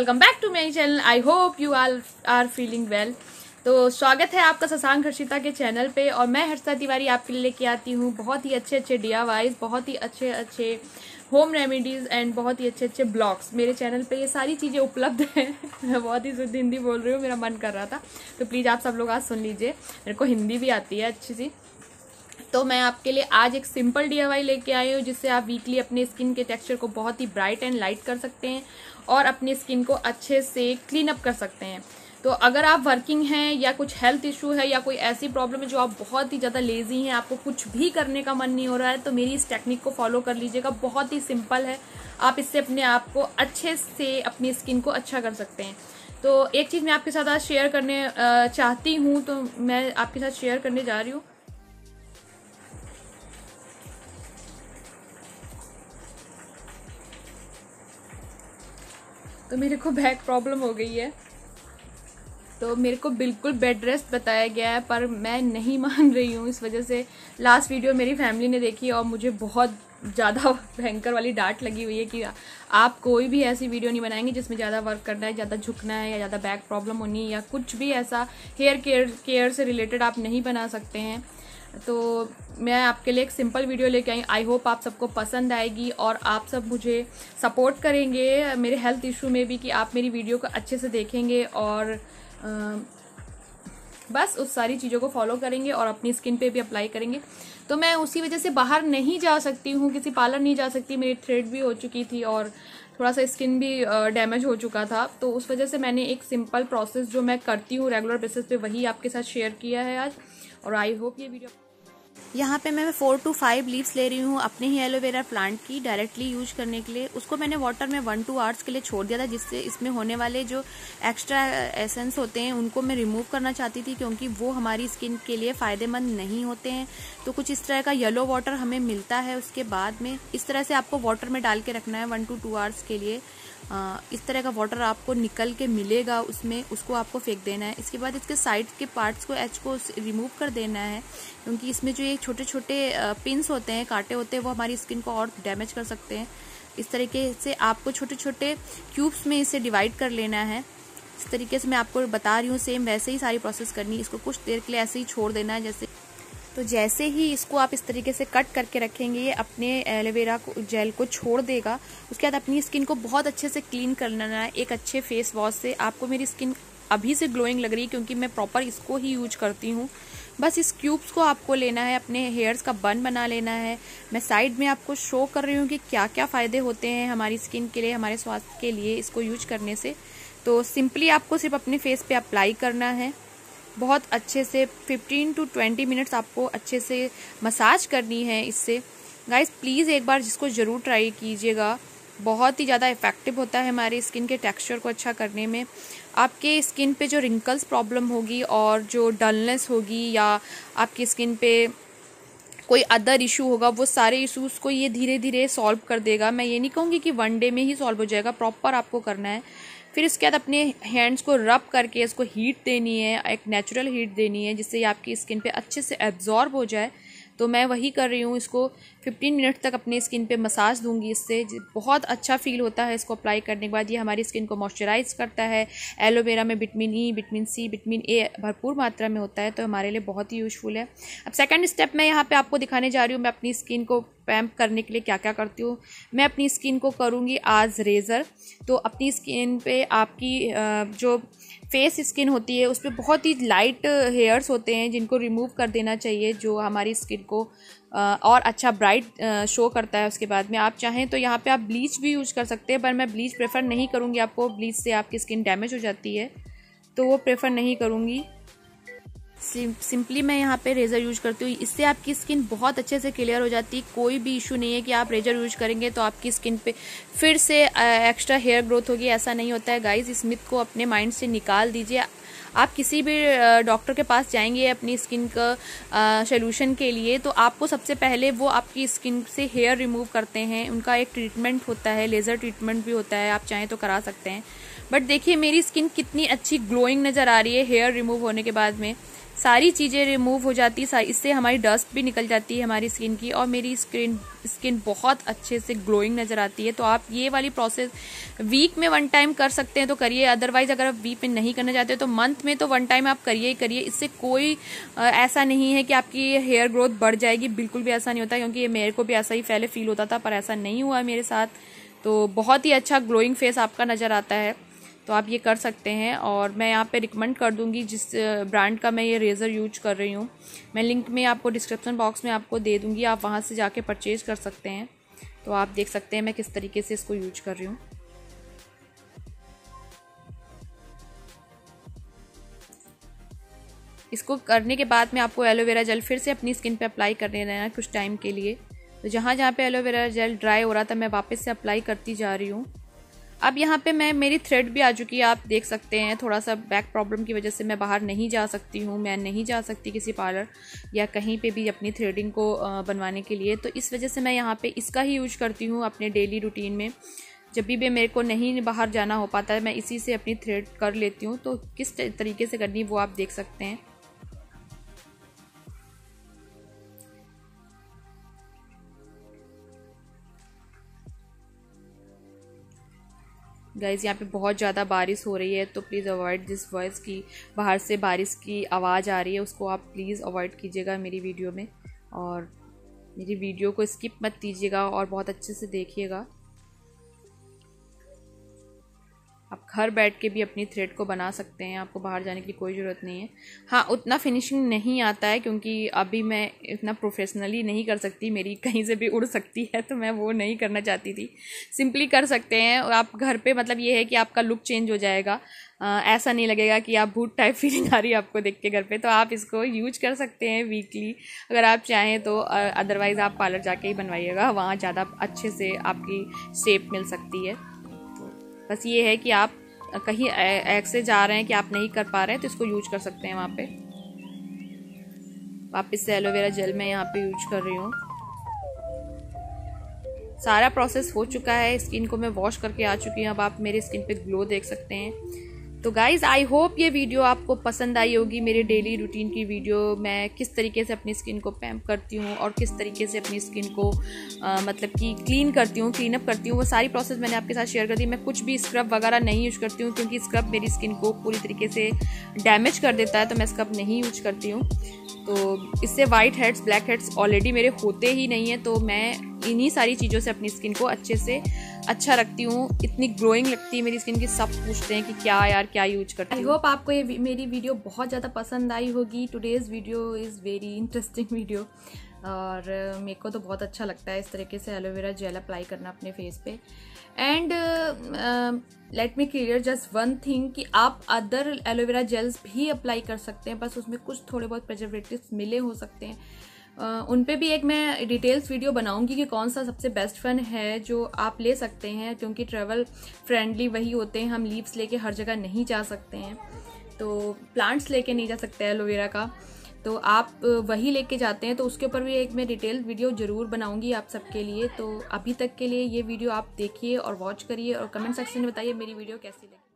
Welcome back to my channel I hope you all are feeling well तो स्वागत है आपका शशांक हर्षिता के चैनल पे और मैं हर्षिता तिवारी आपके लिए लेके आती हूँ बहुत ही अच्छे अच्छे डिया वाइज बहुत ही अच्छे अच्छे होम रेमेडीज़ एंड बहुत ही अच्छे अच्छे ब्लॉग्स मेरे चैनल पे ये सारी चीज़ें उपलब्ध हैं। मैं बहुत ही शुद्ध हिंदी बोल रही हूँ, मेरा मन कर रहा था। तो प्लीज़ आप सब लोग आज सुन लीजिए। मेरे को हिंदी भी आती है अच्छी सी। तो मैं आपके लिए आज एक सिंपल डी लेके आई हूँ, जिससे आप वीकली अपने स्किन के टेक्सचर को बहुत ही ब्राइट एंड लाइट कर सकते हैं और अपनी स्किन को अच्छे से क्लीन अप कर सकते हैं। तो अगर आप वर्किंग हैं या कुछ हेल्थ इशू है या कोई ऐसी प्रॉब्लम है जो आप बहुत ही ज़्यादा लेजी हैं, आपको कुछ भी करने का मन नहीं हो रहा है तो मेरी इस टेक्निक को फॉलो कर लीजिएगा। बहुत ही सिंपल है। आप इससे अपने आप को अच्छे से अपनी स्किन को अच्छा कर सकते हैं। तो एक चीज़ मैं आपके साथ आज शेयर करने चाहती हूँ तो मैं आपके साथ शेयर करने जा रही हूँ। तो मेरे को बैक प्रॉब्लम हो गई है। तो मेरे को बिल्कुल बेड रेस्ट बताया गया है, पर मैं नहीं मान रही हूँ। इस वजह से लास्ट वीडियो मेरी फैमिली ने देखी और मुझे बहुत ज़्यादा भयंकर वाली डांट लगी हुई है कि आप कोई भी ऐसी वीडियो नहीं बनाएँगे जिसमें ज़्यादा वर्क करना है, ज़्यादा झुकना है या ज़्यादा बैक प्रॉब्लम होनी या कुछ भी ऐसा हेयर केयर केयर से रिलेटेड आप नहीं बना सकते हैं। तो मैं आपके लिए एक सिंपल वीडियो लेके आई. आई होप आप सबको पसंद आएगी और आप सब मुझे सपोर्ट करेंगे. मेरे हेल्थ इशू में भी कि आप मेरी वीडियो को अच्छे से देखेंगे और आ, बस उस सारी चीज़ों को फॉलो करेंगे और अपनी स्किन पे भी अप्लाई करेंगे. तो मैं उसी वजह से बाहर नहीं जा सकती हूँ किसी पार्लर नहीं जा सकती. मेरी थ्रेड भी हो चुकी थी और थोड़ा सा स्किन भी डैमेज हो चुका था. तो उस वजह से मैंने एक सिंपल प्रोसेस जो मैं करती हूँ रेगुलर बेसिस पे वही आपके साथ शेयर किया है आज. और आई होप ये वीडियो यहाँ पे मैं फोर टू फाइव लीव्स ले रही हूँ अपने ही एलोवेरा प्लांट की डायरेक्टली यूज़ करने के लिए। उसको मैंने वाटर में वन टू आवर्स के लिए छोड़ दिया था, जिससे इसमें होने वाले जो एक्स्ट्रा एसेंस होते हैं, उनको मैं रिमूव करना चाहती थी, क्योंकि वो हमारी स्किन के लिए फ़ायदेमंद नहीं होते हैं। तो कुछ इस तरह का येलो वाटर हमें मिलता है उसके बाद में। इस तरह से आपको वाटर में डाल के रखना है वन टू टू आवर्स के लिए। इस तरह का वाटर आपको निकल के मिलेगा, उसमें उसको आपको फेंक देना है। इसके बाद इसके साइड के पार्ट्स को एच को रिमूव कर देना है, क्योंकि इसमें जो ये छोटे छोटे पिंस होते हैं, कांटे होते हैं, वो हमारी स्किन को और डैमेज कर सकते हैं। इस तरीके से आपको छोटे छोटे क्यूब्स में इसे डिवाइड कर लेना है। इस तरीके से मैं आपको बता रही हूँ सेम वैसे ही सारी प्रोसेस करनी इसको कुछ देर के लिए ऐसे ही छोड़ देना है, जैसे तो जैसे ही इसको आप इस तरीके से कट करके रखेंगे, ये अपने एलोवेरा को, जेल को छोड़ देगा। उसके बाद अपनी स्किन को बहुत अच्छे से क्लीन कर लेना है, एक अच्छे फेस वॉश से। आपको मेरी स्किन अभी से ग्लोइंग लग रही है क्योंकि मैं प्रॉपर इसको ही यूज़ करती हूँ। बस इस क्यूब्स को आपको लेना है, अपने हेयर्स का बन बना लेना है। मैं साइड में आपको शो कर रही हूँ कि क्या क्या फ़ायदे होते हैं हमारी स्किन के लिए, हमारे स्वास्थ्य के लिए इसको यूज़ करने से। तो सिंपली आपको सिर्फ़ अपने फेस पे अप्लाई करना है। बहुत अच्छे से 15 टू 20 मिनट्स आपको अच्छे से मसाज करनी है इससे। गाइस प्लीज़ एक बार जिसको ज़रूर ट्राई कीजिएगा। बहुत ही ज़्यादा इफ़ेक्टिव होता है हमारे स्किन के टेक्सचर को अच्छा करने में। आपके स्किन पे जो रिंकल्स प्रॉब्लम होगी और जो डलनेस होगी या आपकी स्किन पे कोई अदर इशू होगा, वो सारे इशूज़ को ये धीरे धीरे सॉल्व कर देगा। मैं ये नहीं कहूँगी कि वन डे में ही सॉल्व हो जाएगा। प्रॉपर आपको करना है। फिर इसके बाद अपने हैंड्स को रब करके इसको हीट देनी है, एक नेचुरल हीट देनी है, जिससे ये आपकी स्किन पे अच्छे से एब्जॉर्ब हो जाए। तो मैं वही कर रही हूँ, इसको 15 मिनट तक अपने स्किन पे मसाज दूँगी इससे। बहुत अच्छा फील होता है इसको अप्लाई करने के बाद। ये हमारी स्किन को मॉइस्चराइज करता है। एलोवेरा में vitamin E vitamin C vitamin A भरपूर मात्रा में होता है तो हमारे लिए बहुत ही यूजफुल है। अब सेकेंड स्टेप मैं यहाँ पर आपको दिखाने जा रही हूँ। मैं अपनी स्किन को पैम्प करने के लिए क्या क्या करती हूँ? मैं अपनी स्किन को करूँगी आज रेज़र। तो अपनी स्किन पे आपकी जो फेस स्किन होती है उस पर बहुत ही लाइट हेयर्स होते हैं, जिनको रिमूव कर देना चाहिए, जो हमारी स्किन को और अच्छा ब्राइट शो करता है उसके बाद में। आप चाहें तो यहाँ पे आप ब्लीच भी यूज़ कर सकते हैं, पर मैं ब्लीच प्रेफर नहीं करूँगी। आपको ब्लीच से आपकी स्किन डैमेज हो जाती है तो वो प्रेफर नहीं करूँगी। सिंपली मैं यहाँ पे रेज़र यूज़ करती हूँ। इससे आपकी स्किन बहुत अच्छे से क्लियर हो जाती है। कोई भी इशू नहीं है कि आप रेजर यूज़ करेंगे तो आपकी स्किन पे फिर से एक्स्ट्रा हेयर ग्रोथ होगी। ऐसा नहीं होता है। गाइज़ इस मिथ को अपने माइंड से निकाल दीजिए। आप किसी भी डॉक्टर के पास जाएँगे अपनी स्किन का सोल्यूशन के लिए तो आपको सबसे पहले वो आपकी स्किन से हेयर रिमूव करते हैं। उनका एक ट्रीटमेंट होता है लेज़र ट्रीटमेंट भी होता है। आप चाहें तो करा सकते हैं। बट देखिए, मेरी स्किन कितनी अच्छी ग्लोइंग नज़र आ रही है हेयर रिमूव होने के बाद में। सारी चीज़ें रिमूव हो जाती है इससे हमारी डस्ट भी निकल जाती है हमारी स्किन की और मेरी स्किन स्किन बहुत अच्छे से ग्लोइंग नज़र आती है। तो आप ये वाली प्रोसेस वीक में वन टाइम कर सकते हैं तो करिए। अदरवाइज़ अगर आप वीक में नहीं करना चाहते तो मंथ में तो वन टाइम आप करिए ही करिए। इससे कोई ऐसा नहीं है कि आपकी हेयर ग्रोथ बढ़ जाएगी। बिल्कुल भी ऐसा नहीं होता क्योंकि ये मेरे को भी ऐसा ही पहले फील होता था, पर ऐसा नहीं हुआ मेरे साथ। तो बहुत ही अच्छा ग्लोइंग फेस आपका नज़र आता है। तो आप ये कर सकते हैं और मैं यहाँ पे रिकमेंड कर दूँगी जिस ब्रांड का मैं ये रेज़र यूज़ कर रही हूँ। मैं लिंक में आपको डिस्क्रिप्शन बॉक्स में आपको दे दूँगी, आप वहाँ से जाके परचेज़ कर सकते हैं। तो आप देख सकते हैं मैं किस तरीके से इसको यूज़ कर रही हूँ। इसको करने के बाद में आपको एलोवेरा जेल फिर से अपनी स्किन पे अप्लाई करने रहना कुछ टाइम के लिए। तो जहाँ जहाँ पे एलोवेरा जेल ड्राई हो रहा था, मैं वापस से अप्लाई करती जा रही हूँ। अब यहाँ पे मैं, मेरी थ्रेड भी आ चुकी है, आप देख सकते हैं। थोड़ा सा बैक प्रॉब्लम की वजह से मैं बाहर नहीं जा सकती हूँ, मैं नहीं जा सकती किसी पार्लर या कहीं पे भी अपनी थ्रेडिंग को बनवाने के लिए। तो इस वजह से मैं यहाँ पे इसका ही यूज़ करती हूँ अपने डेली रूटीन में। जब भी मेरे को नहीं बाहर जाना हो पाता है, मैं इसी से अपनी थ्रेड कर लेती हूँ। तो किस तरीके से करनी वो आप देख सकते हैं। गाइज़ यहाँ पे बहुत ज़्यादा बारिश हो रही है तो प्लीज़ अवॉइड दिस वॉइस की बाहर से बारिश की आवाज़ आ रही है, उसको आप प्लीज़ अवॉइड कीजिएगा मेरी वीडियो में और मेरी वीडियो को स्किप मत कीजिएगा और बहुत अच्छे से देखिएगा। आप घर बैठ के भी अपनी थ्रेड को बना सकते हैं आपको बाहर जाने की कोई ज़रूरत नहीं है। हाँ उतना फिनिशिंग नहीं आता है क्योंकि अभी मैं इतना प्रोफेशनली नहीं कर सकती मेरी कहीं से भी उड़ सकती है तो मैं वो नहीं करना चाहती थी। सिंपली कर सकते हैं और आप घर पे मतलब ये है कि आपका लुक चेंज हो जाएगा। आ, ऐसा नहीं लगेगा कि आप भूट टाइप फीलिंग आ रही है आपको देख के घर पे तो आप इसको यूज़ कर सकते हैं वीकली अगर आप चाहें तो अदरवाइज़ आप पार्लर जाके ही बनवाइएगा वहाँ ज़्यादा अच्छे से आपकी शेप मिल सकती है। बस ये है कि आप कहीं ऐसे जा रहे हैं कि आप नहीं कर पा रहे हैं तो इसको यूज़ कर सकते हैं वहाँ पे। वापस से एलोवेरा जेल मैं यहाँ पे यूज़ कर रही हूँ। सारा प्रोसेस हो चुका है, स्किन को मैं वॉश करके आ चुकी हूँ। अब आप मेरी स्किन पे ग्लो देख सकते हैं। तो गाइज़ आई होप ये वीडियो आपको पसंद आई होगी मेरे डेली रूटीन की वीडियो मैं किस तरीके से अपनी स्किन को पैम्प करती हूँ और किस तरीके से अपनी स्किन को आ, मतलब कि क्लीन करती हूँ क्लीन अप करती हूँ वो सारी प्रोसेस मैंने आपके साथ शेयर कर दी। मैं कुछ भी स्क्रब वगैरह नहीं यूज़ करती हूँ क्योंकि स्क्रब मेरी स्किन को पूरी तरीके से डैमेज कर देता है तो मैं स्क्रब नहीं यूज़ करती हूँ। तो इससे white heads black heads already मेरे होते ही नहीं है तो मैं इन्हीं सारी चीज़ों से अपनी स्किन को अच्छे से अच्छा रखती हूँ। इतनी ग्रोइंग लगती है मेरी स्किन की सब पूछते हैं कि क्या यार क्या यूज़ करती आई होप आपको ये मेरी वीडियो बहुत ज़्यादा पसंद आई होगी। Today's video is very interesting video और मेरे को तो बहुत अच्छा लगता है इस तरीके से एलोवेरा जेल अप्लाई करना अपने फेस पे। And let me clear just one thing कि आप अदर एलोवेरा जेल्स भी अप्लाई कर सकते हैं बस उसमें कुछ थोड़े बहुत प्रिजर्वेटिव्स मिले हो सकते हैं। उन पे भी एक मैं डिटेल्स वीडियो बनाऊँगी कि कौन सा सबसे बेस्ट फन है जो आप ले सकते हैं, क्योंकि ट्रैवल फ्रेंडली वही होते हैं, हम लीव्स लेके हर जगह नहीं जा सकते हैं। तो प्लांट्स लेके नहीं जा सकते एलोवेरा का। तो आप वही लेके जाते हैं तो उसके ऊपर भी एक मैं डिटेल वीडियो ज़रूर बनाऊँगी आप सबके लिए। तो अभी तक के लिए ये वीडियो आप देखिए और वॉच करिए और कमेंट सेक्शन में बताइए मेरी वीडियो कैसी लगी।